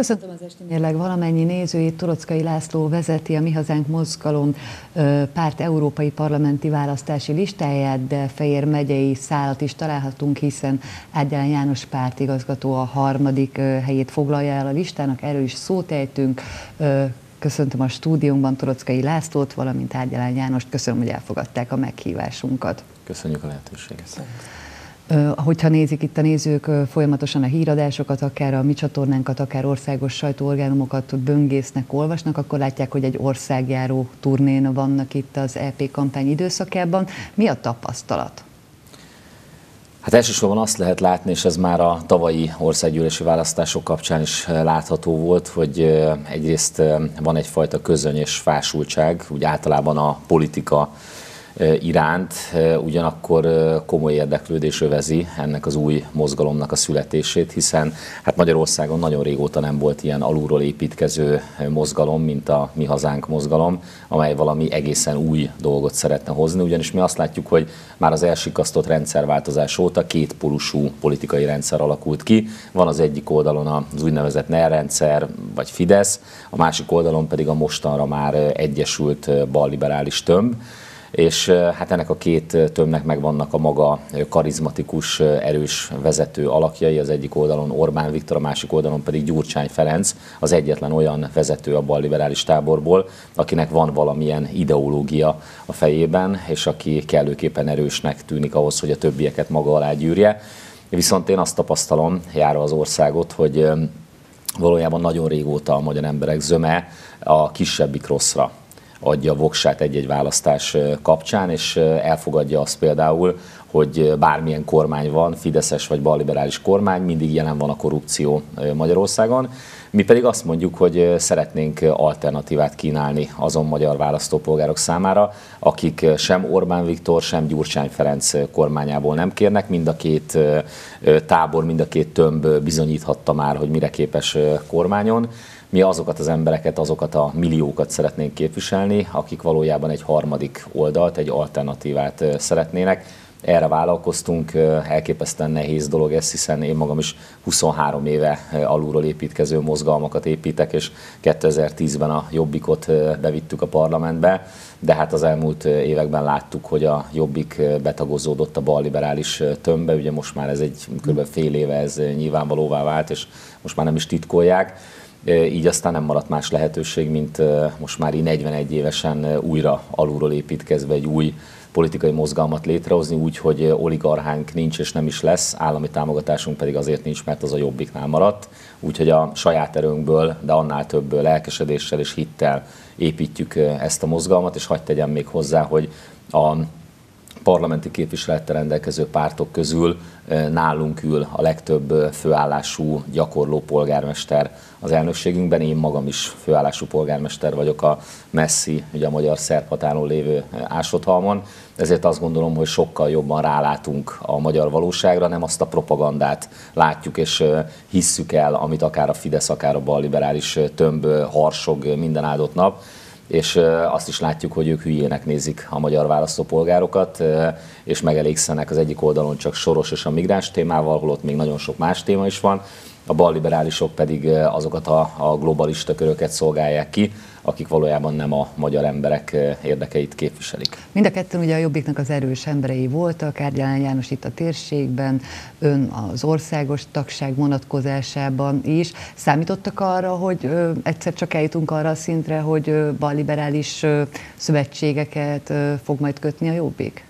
Köszöntöm az esti mérleg valamennyi nézőit. Torockai László vezeti a Mi Hazánk Mozgalom párt európai parlamenti választási listáját, de Fejér megyei szállat is találhatunk, hiszen Ádján János pártigazgató a harmadik helyét foglalja el a listának. Erről is szót ejtünk. Köszöntöm a stúdiónkban Torockai Lászlót, valamint Árgyalán Jánost. Köszönöm, hogy elfogadták a meghívásunkat. Köszönjük a lehetőséget. Köszönjük. Hogyha nézik itt a nézők folyamatosan a híradásokat, akár a mi csatornánkat, akár országos sajtóorgánumokat böngésznek, olvasnak, akkor látják, hogy egy országjáró turnén vannak itt az EP kampány időszakában. Mi a tapasztalat? Hát elsősorban azt lehet látni, és ez már a tavalyi országgyűlési választások kapcsán is látható volt, hogy egyrészt van egyfajta közöny és fásultság, úgy általában a politika iránt, ugyanakkor komoly érdeklődés övezi ennek az új mozgalomnak a születését, hiszen hát Magyarországon nagyon régóta nem volt ilyen alulról építkező mozgalom, mint a Mi Hazánk mozgalom, amely valami egészen új dolgot szeretne hozni, ugyanis mi azt látjuk, hogy már az elsikasztott rendszerváltozás óta két polusú politikai rendszer alakult ki. Van az egyik oldalon az úgynevezett NER rendszer, vagy Fidesz, a másik oldalon pedig a mostanra már egyesült balliberális tömb és hát ennek a két tömnek megvannak a maga karizmatikus, erős vezető alakjai, az egyik oldalon Orbán Viktor, a másik oldalon pedig Gyurcsány Ferenc, az egyetlen olyan vezető a balliberális táborból, akinek van valamilyen ideológia a fejében, és aki kellőképpen erősnek tűnik ahhoz, hogy a többieket maga alá gyűrje. Viszont én azt tapasztalom, járva az országot, hogy valójában nagyon régóta a magyar emberek zöme a kisebbik rosszra adja a voksát egy-egy választás kapcsán, és elfogadja azt például, hogy bármilyen kormány van, fideszes vagy balliberális kormány, mindig jelen van a korrupció Magyarországon. Mi pedig azt mondjuk, hogy szeretnénk alternatívát kínálni azon magyar választópolgárok számára, akik sem Orbán Viktor, sem Gyurcsány Ferenc kormányából nem kérnek. Mind a két tábor, mind a két tömb bizonyíthatta már, hogy mire képes kormányon mi azokat az embereket, azokat a milliókat szeretnénk képviselni, akik valójában egy harmadik oldalt, egy alternatívát szeretnének. Erre vállalkoztunk, elképesztően nehéz dolog ez, hiszen én magam is 23 éve alulról építkező mozgalmakat építek, és 2010-ben a Jobbikot bevittük a parlamentbe, de hát az elmúlt években láttuk, hogy a Jobbik betagozódott a balliberális tömbbe, ugye most már ez egy kb. fél éve ez nyilvánvalóvá vált, és most már nem is titkolják így aztán nem maradt más lehetőség, mint most már így 41 évesen újra alulról építkezve egy új politikai mozgalmat létrehozni, úgy, hogy oligarchánk nincs és nem is lesz, állami támogatásunk pedig azért nincs, mert az a jobbiknál maradt. Úgyhogy a saját erőnkből, de annál több lelkesedéssel és hittel építjük ezt a mozgalmat, és hagyd tegyem még hozzá, hogy a parlamenti képviselettel rendelkező pártok közül nálunk ül a legtöbb főállású gyakorló polgármester az elnökségünkben. Én magam is főállású polgármester vagyok a Messzi, ugye a magyar szerb határon lévő Ásothalmon. Ezért azt gondolom, hogy sokkal jobban rálátunk a magyar valóságra, nem azt a propagandát látjuk és hisszük el, amit akár a Fidesz, akár a balliberális tömb harsog minden áldott nap, és azt is látjuk, hogy ők hülyének nézik a magyar választópolgárokat, és megelégszenek az egyik oldalon csak soros és a migráns témával, holott még nagyon sok más téma is van, a balliberálisok pedig azokat a, a globalista köröket szolgálják ki, akik valójában nem a magyar emberek érdekeit képviselik. Mind a ketten ugye a Jobbiknak az erős emberei voltak, Árgyalán János itt a térségben, ön az országos tagság vonatkozásában is. Számítottak arra, hogy egyszer csak eljutunk arra a szintre, hogy ö, balliberális ö, szövetségeket fog majd kötni a Jobbik?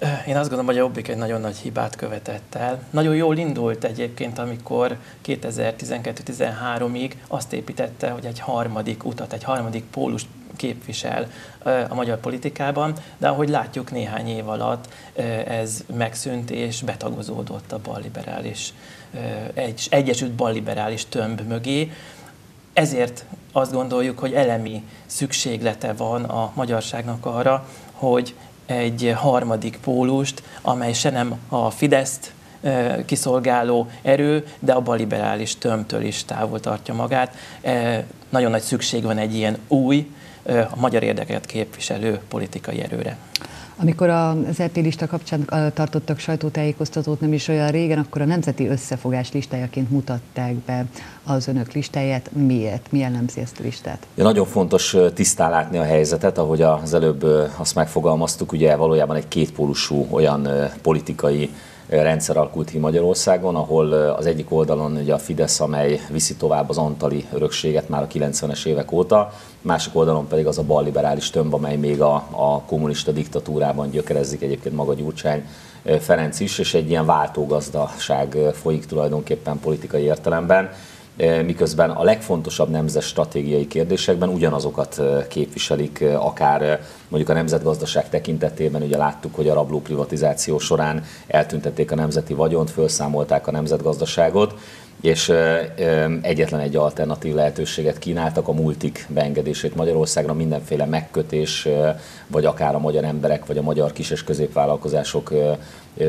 Én azt gondolom, hogy a Jobbik egy nagyon nagy hibát követett el. Nagyon jól indult egyébként, amikor 2012-13-ig azt építette, hogy egy harmadik utat, egy harmadik pólust képvisel a magyar politikában, de ahogy látjuk néhány év alatt ez megszűnt és betagozódott a balliberális, egy Egyesült Balliberális tömb mögé. Ezért azt gondoljuk, hogy elemi szükséglete van a magyarságnak arra, hogy egy harmadik pólust, amely se nem a Fideszt kiszolgáló erő, de a baliberális tömtől is távol tartja magát. Nagyon nagy szükség van egy ilyen új, a magyar érdeket képviselő politikai erőre. Amikor az EP lista kapcsán tartottak sajtótájékoztatót nem is olyan régen, akkor a Nemzeti Összefogás listájaként mutatták be az önök listáját. Miért? Mi jellemzi ezt a listát? Ja, nagyon fontos tisztán látni a helyzetet, ahogy az előbb azt megfogalmaztuk, ugye valójában egy kétpólusú olyan politikai rendszer alakult ki Magyarországon, ahol az egyik oldalon ugye a Fidesz, amely viszi tovább az antali örökséget már a 90-es évek óta, másik oldalon pedig az a balliberális tömb, amely még a, a kommunista diktatúrában gyökerezik egyébként maga Gyurcsány Ferenc is, és egy ilyen váltógazdaság folyik tulajdonképpen politikai értelemben miközben a legfontosabb nemzet stratégiai kérdésekben ugyanazokat képviselik, akár mondjuk a nemzetgazdaság tekintetében, ugye láttuk, hogy a rabló privatizáció során eltüntették a nemzeti vagyont, felszámolták a nemzetgazdaságot, és egyetlen egy alternatív lehetőséget kínáltak, a multik beengedését Magyarországra, mindenféle megkötés, vagy akár a magyar emberek, vagy a magyar kis- és középvállalkozások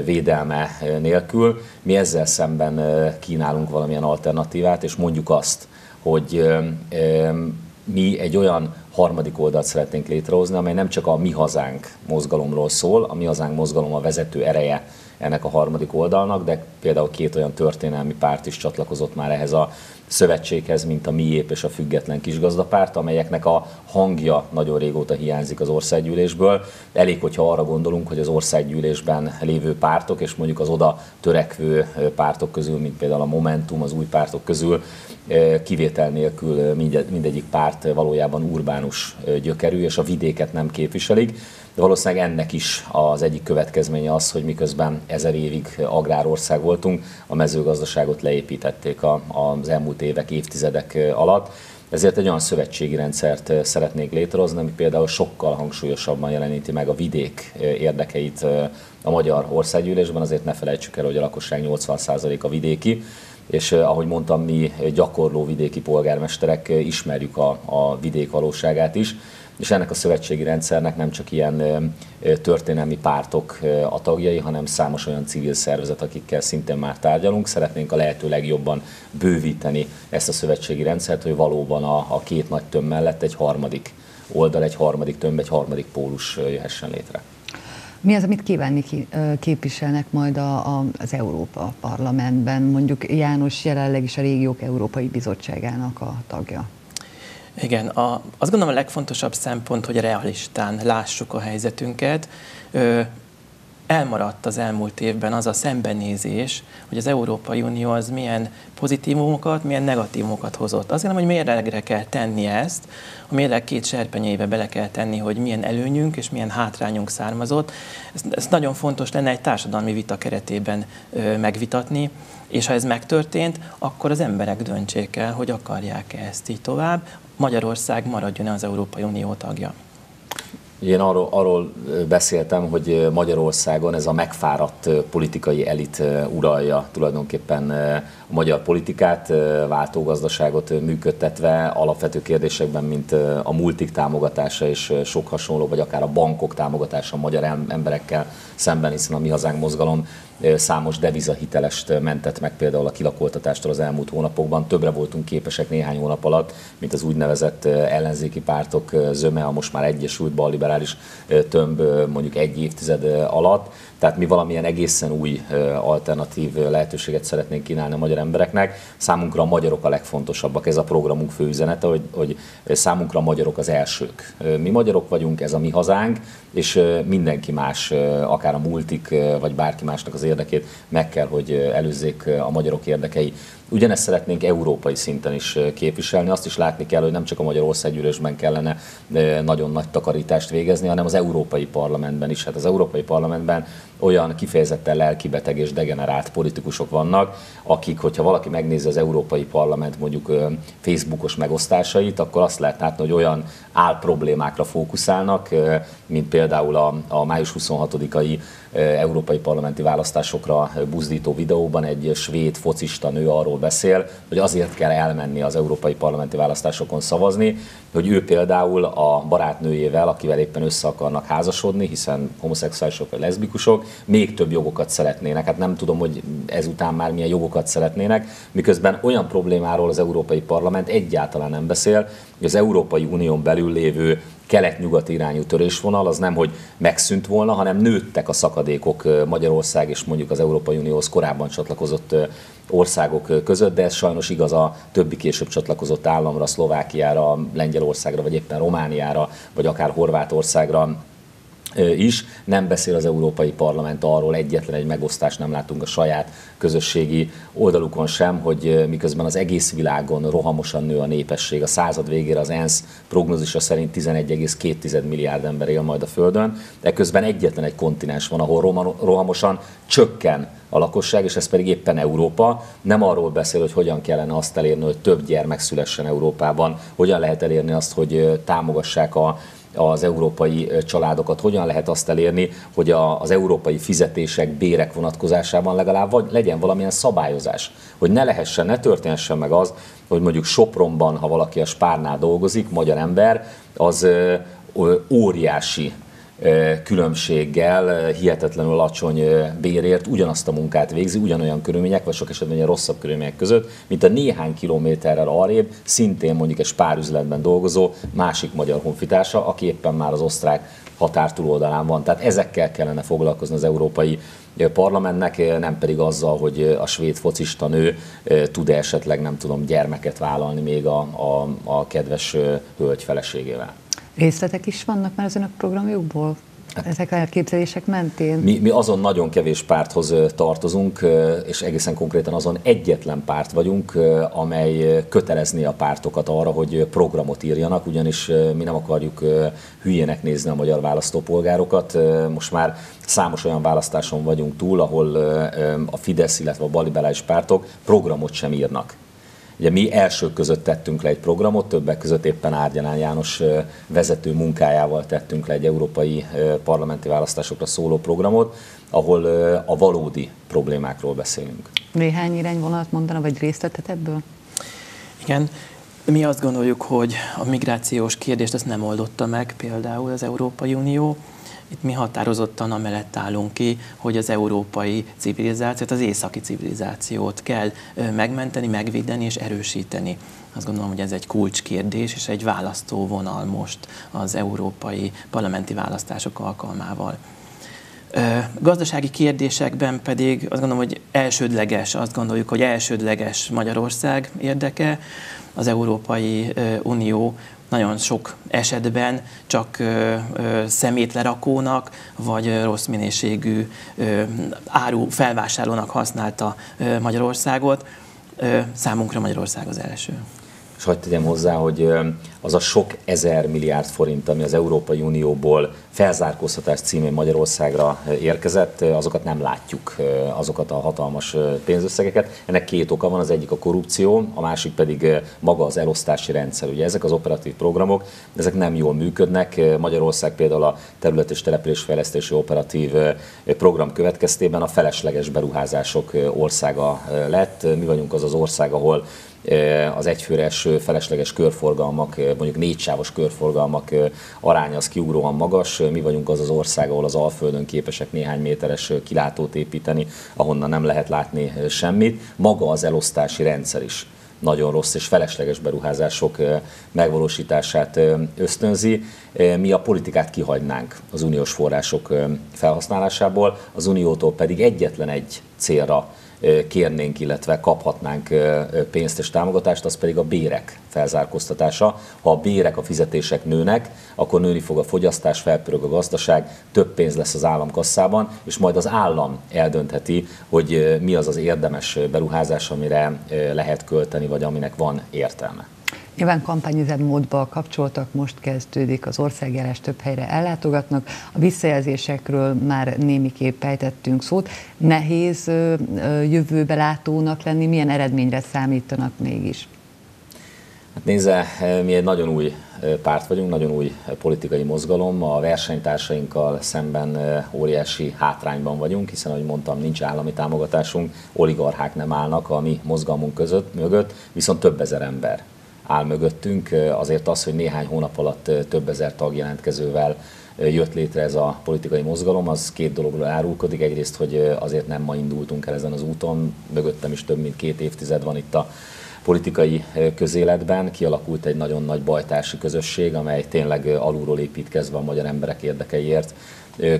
védelme nélkül. Mi ezzel szemben kínálunk valamilyen alternatívát, és mondjuk azt, hogy mi egy olyan harmadik oldalt szeretnénk létrehozni, amely nem csak a mi hazánk mozgalomról szól, a mi hazánk mozgalom a vezető ereje ennek a harmadik oldalnak, de például két olyan történelmi párt is csatlakozott már ehhez a szövetséghez, mint a Miép és a Független Kisgazdapárt, amelyeknek a hangja nagyon régóta hiányzik az országgyűlésből. Elég, hogyha arra gondolunk, hogy az országgyűlésben lévő pártok, és mondjuk az oda törekvő pártok közül, mint például a Momentum, az új pártok közül, kivétel nélkül mindegyik párt valójában urbánus gyökerű, és a vidéket nem képviselik. De valószínűleg ennek is az egyik következménye az, hogy miközben ezer évig agrárország voltunk, a mezőgazdaságot leépítették az elmúlt évek, évtizedek alatt. Ezért egy olyan szövetségi rendszert szeretnék létrehozni, ami például sokkal hangsúlyosabban jeleníti meg a vidék érdekeit a magyar országgyűlésben. Azért ne felejtsük el, hogy a lakosság 80% a vidéki, és ahogy mondtam, mi gyakorló vidéki polgármesterek ismerjük a, a vidék valóságát is, és ennek a szövetségi rendszernek nem csak ilyen történelmi pártok a tagjai, hanem számos olyan civil szervezet, akikkel szintén már tárgyalunk. Szeretnénk a lehető legjobban bővíteni ezt a szövetségi rendszert, hogy valóban a, a két nagy tömb mellett egy harmadik oldal, egy harmadik tömb, egy harmadik pólus jöhessen létre. Mi az, amit kívánni képviselnek majd a, a, az Európa Parlamentben? Mondjuk János jelenleg is a Régiók Európai Bizottságának a tagja. Igen, a, azt gondolom a legfontosabb szempont, hogy realistán lássuk a helyzetünket. Ö, elmaradt az elmúlt évben az a szembenézés, hogy az Európai Unió az milyen pozitívumokat, milyen negatívumokat hozott. Azt gondolom, hogy mérlegre kell tenni ezt, a mérleg két serpenyébe bele kell tenni, hogy milyen előnyünk és milyen hátrányunk származott. Ez, ez nagyon fontos lenne egy társadalmi vita keretében ö, megvitatni, és ha ez megtörtént, akkor az emberek döntsék el, hogy akarják-e ezt így tovább, Magyarország maradjon az Európai Unió tagja. Én arról, arról beszéltem, hogy Magyarországon ez a megfáradt politikai elit uralja tulajdonképpen a magyar politikát, váltógazdaságot működtetve, alapvető kérdésekben, mint a multik támogatása és sok hasonló, vagy akár a bankok támogatása a magyar emberekkel szemben, hiszen a Mi Hazánk mozgalom számos devizahitelest mentett meg például a kilakoltatástól az elmúlt hónapokban. Többre voltunk képesek néhány hónap alatt, mint az úgynevezett ellenzéki pártok zöme, a most már egyesült balliberális tömb mondjuk egy évtized alatt. Tehát mi valamilyen egészen új alternatív lehetőséget szeretnénk kínálni a magyar embereknek. Számunkra a magyarok a legfontosabbak, ez a programunk fő üzenete, hogy, hogy számunkra a magyarok az elsők. Mi magyarok vagyunk, ez a mi hazánk, és mindenki más, akár a multik, vagy bárki másnak az érdekét meg kell, hogy előzzék a magyarok érdekei. Ugyanezt szeretnénk európai szinten is képviselni. Azt is látni kell, hogy nem csak a magyar országgyűlésben kellene nagyon nagy takarítást végezni, hanem az Európai Parlamentben is. Hát az Európai Parlamentben olyan kifejezetten lelkibeteg és degenerált politikusok vannak, akik, hogyha valaki megnézi az Európai Parlament mondjuk Facebookos megosztásait, akkor azt lehet látni, hogy olyan áll problémákra fókuszálnak, mint például a, a május 26-ai európai parlamenti választásokra buzdító videóban egy svéd focista nő arról beszél, hogy azért kell elmenni az európai parlamenti választásokon szavazni, hogy ő például a barátnőjével, akivel éppen össze akarnak házasodni, hiszen homoszexuálisok vagy leszbikusok, még több jogokat szeretnének. Hát nem tudom, hogy ezután már milyen jogokat szeretnének, miközben olyan problémáról az Európai Parlament egyáltalán nem beszél, hogy az Európai Unión belül lévő kelet-nyugati irányú törésvonal az nem, hogy megszűnt volna, hanem nőttek a szakadékok Magyarország és mondjuk az Európai Unióhoz korábban csatlakozott országok között, de ez sajnos igaz a többi később csatlakozott államra, Szlovákiára, Lengyelországra, vagy éppen Romániára, vagy akár Horvátországra is. Nem beszél az Európai Parlament arról, egyetlen egy megosztást nem látunk a saját közösségi oldalukon sem, hogy miközben az egész világon rohamosan nő a népesség, a század végére az ENSZ prognózisa szerint 11,2 milliárd ember él majd a Földön, de közben egyetlen egy kontinens van, ahol rohamosan csökken a lakosság, és ez pedig éppen Európa. Nem arról beszél, hogy hogyan kellene azt elérni, hogy több gyermek szülessen Európában, hogyan lehet elérni azt, hogy támogassák a az európai családokat, hogyan lehet azt elérni, hogy a, az európai fizetések, bérek vonatkozásában legalább vagy legyen valamilyen szabályozás, hogy ne lehessen, ne történhessen meg az, hogy mondjuk Sopronban, ha valaki a Spárnál dolgozik, magyar ember, az óriási különbséggel, hihetetlenül alacsony bérért ugyanazt a munkát végzi, ugyanolyan körülmények, vagy sok esetben rosszabb körülmények között, mint a néhány kilométerrel arrébb, szintén mondjuk egy spárüzletben dolgozó másik magyar honfitársa, aki éppen már az osztrák határ túloldalán van. Tehát ezekkel kellene foglalkozni az Európai Parlamentnek, nem pedig azzal, hogy a svéd focista nő tud-e esetleg, nem tudom, gyermeket vállalni még a, a, a kedves hölgy feleségével. Részletek is vannak már az önök programjukból? Hát, Ezek a elképzelések mentén? Mi, mi azon nagyon kevés párthoz tartozunk, és egészen konkrétan azon egyetlen párt vagyunk, amely kötelezni a pártokat arra, hogy programot írjanak, ugyanis mi nem akarjuk hülyének nézni a magyar választópolgárokat. Most már számos olyan választáson vagyunk túl, ahol a Fidesz, illetve a baliberális pártok programot sem írnak. Ugye mi elsők között tettünk le egy programot, többek között éppen Árgyalán János vezető munkájával tettünk le egy európai parlamenti választásokra szóló programot, ahol a valódi problémákról beszélünk. Néhány irányvonalat mondana, vagy részletet ebből? Igen, mi azt gondoljuk, hogy a migrációs kérdést ezt nem oldotta meg például az Európai Unió. Itt mi határozottan amellett állunk ki, hogy az európai civilizációt, az északi civilizációt kell megmenteni, megvédeni és erősíteni. Azt gondolom, hogy ez egy kulcskérdés és egy választóvonal most az európai parlamenti választások alkalmával. Gazdasági kérdésekben pedig azt gondolom, hogy elsődleges, azt gondoljuk, hogy elsődleges Magyarország érdeke, az Európai Unió nagyon sok esetben csak szemétlerakónak vagy rossz minőségű áru felvásárlónak használta Magyarországot. Számunkra Magyarország az első és hagyd tegyem hozzá, hogy az a sok ezer milliárd forint, ami az Európai Unióból felzárkóztatás címén Magyarországra érkezett, azokat nem látjuk, azokat a hatalmas pénzösszegeket. Ennek két oka van, az egyik a korrupció, a másik pedig maga az elosztási rendszer. Ugye ezek az operatív programok, ezek nem jól működnek. Magyarország például a terület és településfejlesztési operatív program következtében a felesleges beruházások országa lett. Mi vagyunk az az ország, ahol az egyfőres felesleges körforgalmak, mondjuk négysávos körforgalmak aránya az kiugróan magas. Mi vagyunk az az ország, ahol az Alföldön képesek néhány méteres kilátót építeni, ahonnan nem lehet látni semmit. Maga az elosztási rendszer is nagyon rossz és felesleges beruházások megvalósítását ösztönzi. Mi a politikát kihagynánk az uniós források felhasználásából, az uniótól pedig egyetlen egy célra kérnénk, illetve kaphatnánk pénzt és támogatást, az pedig a bérek felzárkóztatása. Ha a bérek, a fizetések nőnek, akkor nőni fog a fogyasztás, felpörög a gazdaság, több pénz lesz az államkasszában, és majd az állam eldöntheti, hogy mi az az érdemes beruházás, amire lehet költeni, vagy aminek van értelme. Nyilván kampányüzem módba kapcsoltak, most kezdődik az országjárás, több helyre ellátogatnak. A visszajelzésekről már némiképp ejtettünk szót. Nehéz jövőbe látónak lenni, milyen eredményre számítanak mégis? Hát nézze, mi egy nagyon új párt vagyunk, nagyon új politikai mozgalom. A versenytársainkkal szemben óriási hátrányban vagyunk, hiszen, ahogy mondtam, nincs állami támogatásunk, oligarchák nem állnak a mi mozgalmunk között, mögött, viszont több ezer ember áll mögöttünk. Azért az, hogy néhány hónap alatt több ezer tagjelentkezővel jött létre ez a politikai mozgalom, az két dologról árulkodik. Egyrészt, hogy azért nem ma indultunk el ezen az úton, mögöttem is több mint két évtized van itt a politikai közéletben kialakult egy nagyon nagy bajtársi közösség, amely tényleg alulról építkezve a magyar emberek érdekeiért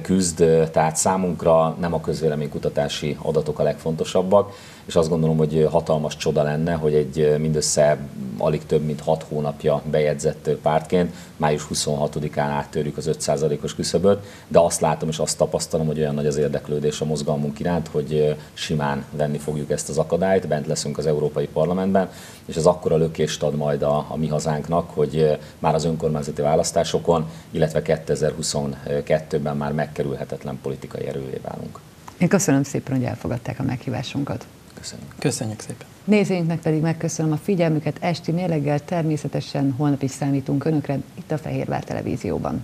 küzd, tehát számunkra nem a közvéleménykutatási adatok a legfontosabbak, és azt gondolom, hogy hatalmas csoda lenne, hogy egy mindössze alig több mint hat hónapja bejegyzett pártként május 26-án áttörjük az 5%-os küszöböt, de azt látom és azt tapasztalom, hogy olyan nagy az érdeklődés a mozgalmunk iránt, hogy simán venni fogjuk ezt az akadályt, bent leszünk az Európai Parlamentben, és ez akkora lökést ad majd a, a mi hazánknak, hogy már az önkormányzati választásokon, illetve 2022-ben már megkerülhetetlen politikai erővé válunk. Én köszönöm szépen, hogy elfogadták a meghívásunkat. Köszönjük. Köszönjük szépen. Nézőinknek pedig megköszönöm a figyelmüket esti mérleggel, természetesen holnap is számítunk Önökre itt a Fehérvár Televízióban.